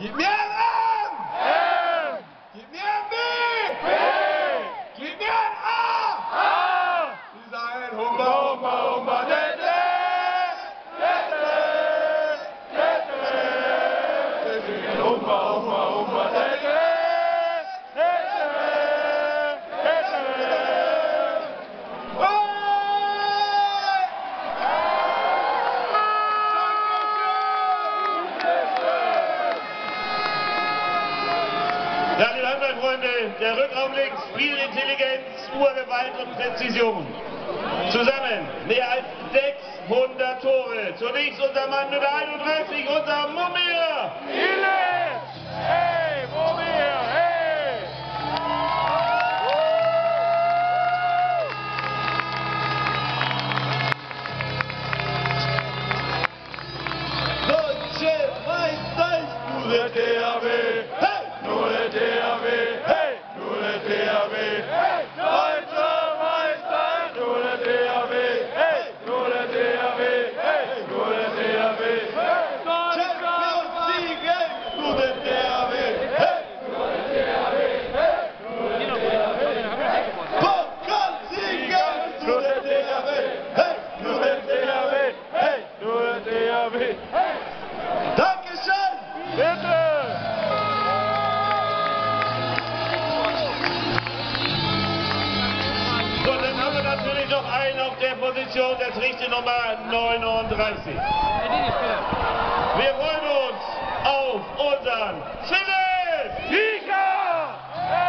E merda! Handballfreunde, der Rückraum links, Spielintelligenz, Urgewalt und Präzision. Zusammen mehr als 600 Tore. Zunächst unser Mann Nummer 31, unser Mummier. Illich! Hey, Mumir, hey! Deutsche Meister, nur der DAW! Position, trägt die Nummer 39. Wir freuen uns auf unseren Philipp! Hey!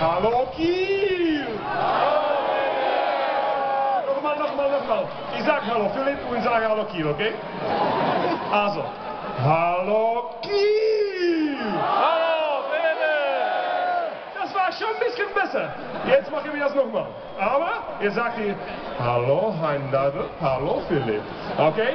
Hallo Kiel! Nochmal, nochmal. Ich sag Hallo Philipp und sage Hallo Kiel, okay? Also, Hallo Kiel! Hallo, Philipp! Das war schon ein bisschen besser. Jetzt machen wir das nochmal. Aber ihr sagt ihr Hallo Heindadel, Hallo Philipp. Okay?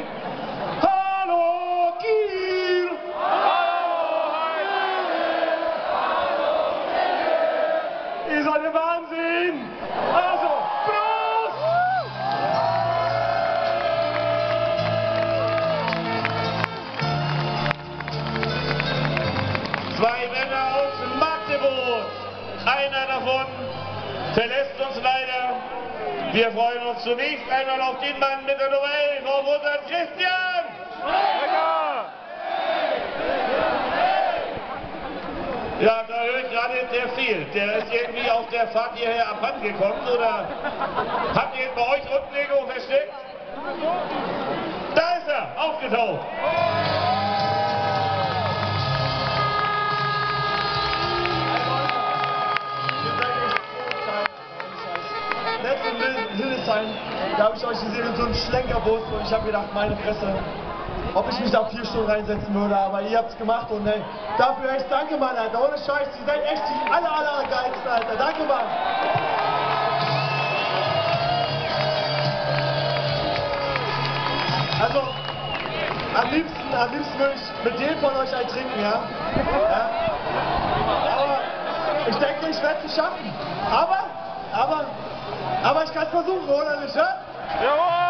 Einer davon verlässt uns leider. Wir freuen uns zunächst einmal auf den Mann mit der 11, auf unseren Christian. Ja, da höre ich gerade, der fehlt. Der ist irgendwie auf der Fahrt hierher abhanden gekommen. Oder habt ihr ihn bei euch unten irgendwo versteckt? Da ist er, aufgetaucht. Hildesheim, da habe ich euch gesehen in so einem Schlenkerbus und ich habe gedacht, meine Fresse, ob ich mich da vier Stunden reinsetzen würde, aber ihr habt es gemacht und ey, dafür echt danke, Mann, Alter, ohne Scheiß, ihr seid echt die aller, aller geilsten, Alter, danke, Mann. Also, am liebsten, am liebsten würde ich mit dem von euch einen trinken, ja? ja? Aber ich denke, ich werde es schaffen. Aber, aber, aber ich kann es versuchen, oder nicht, ja? Jawohl!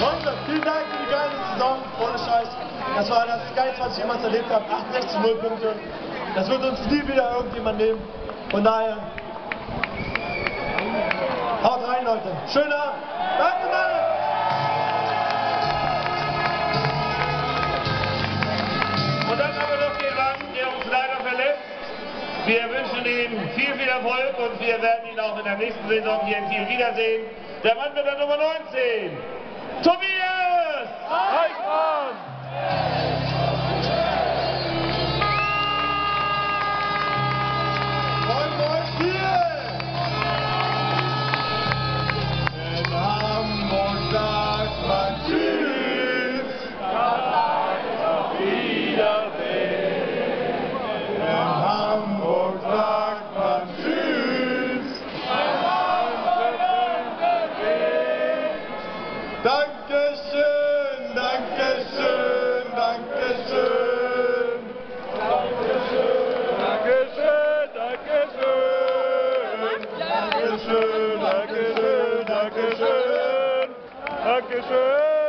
Freunde, vielen Dank für die geile Saison, ohne Scheiß. Das war das Geilste, was ich jemals erlebt habe. 68 0 Punkte. Das wird uns nie wieder irgendjemand nehmen. Von daher, haut rein, Leute. Schöner, danke, Mann! Wir wünschen ihm viel, viel Erfolg und wir werden ihn auch in der nächsten Saison hier in Kiel wiedersehen. Der Mann mit der Nummer 19, Tobias! Dankeschön!